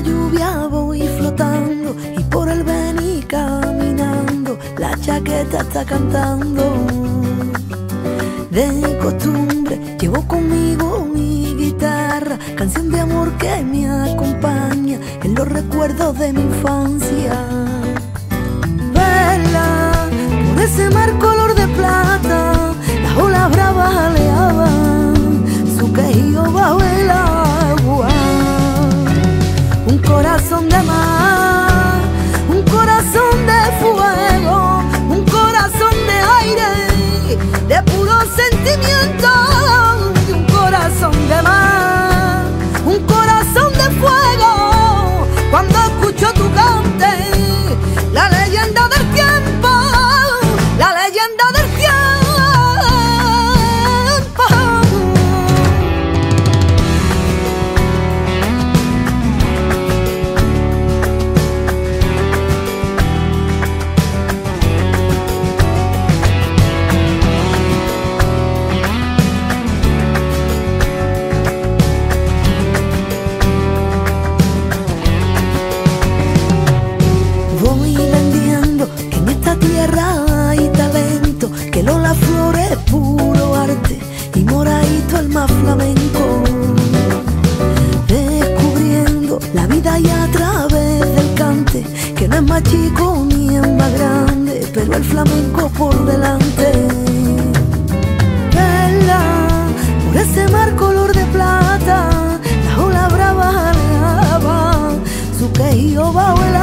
lluvia voy flotando y por el venir caminando, la chaqueta está cantando. De costumbre llevo conmigo mi guitarra, canción de amor que me acompaña en los recuerdos de mi infancia. Vela por ese mar color flamenco. Descubriendo la vida y a través del cante, que no es más chico ni es más grande, pero el flamenco por delante. Vela por ese mar color de plata, la ola brava aleaba su quejío bajo el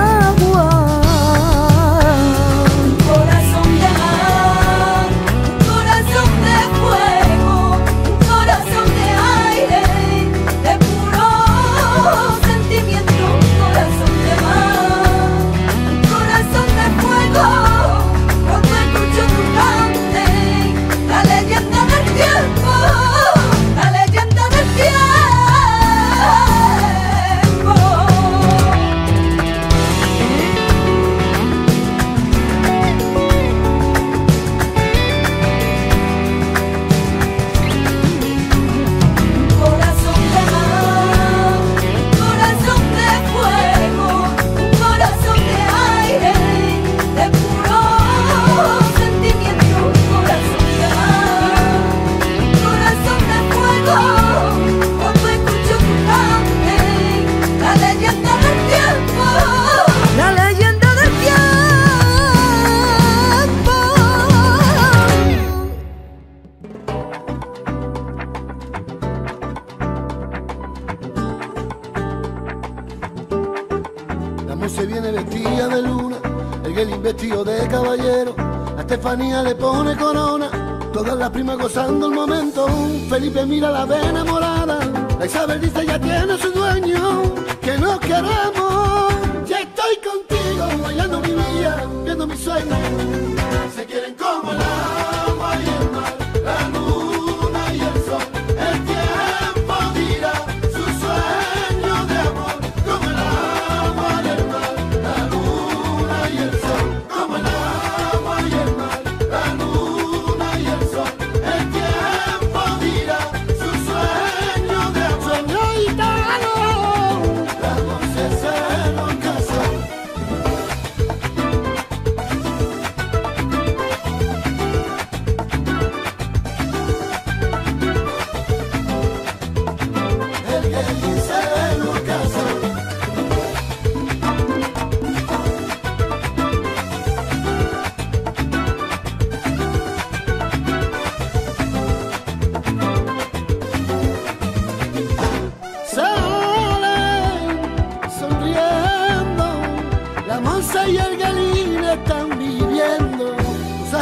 viene vestida de luna, el Gelin vestido de caballero, a Estefanía le pone corona, todas las primas gozando el momento, Felipe mira la ve enamorada, la Isabel dice ya tiene su dueño, que nos queremos, ya estoy contigo, bailando mi vida, viendo mi sueño,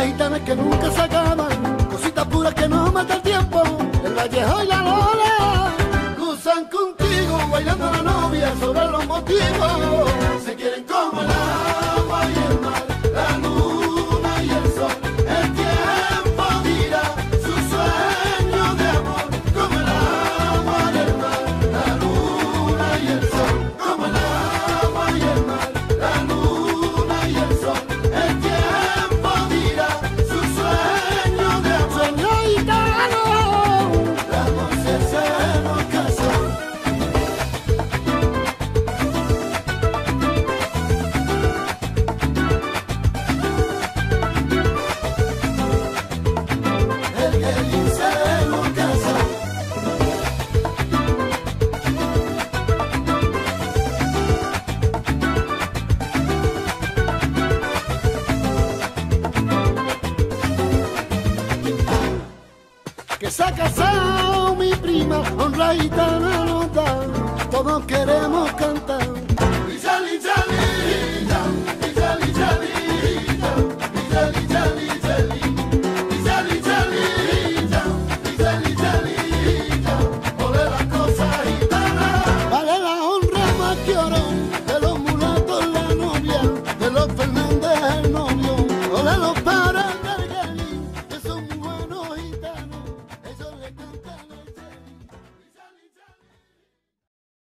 gitanas que nunca se acaban, cositas puras que no mata el tiempo. El Vallejo y la Lola cruzan contigo, bailando la novia sobre los motivos. Se quieren como el que se ha casado mi prima, honra gitana nos da, todos queremos cantar.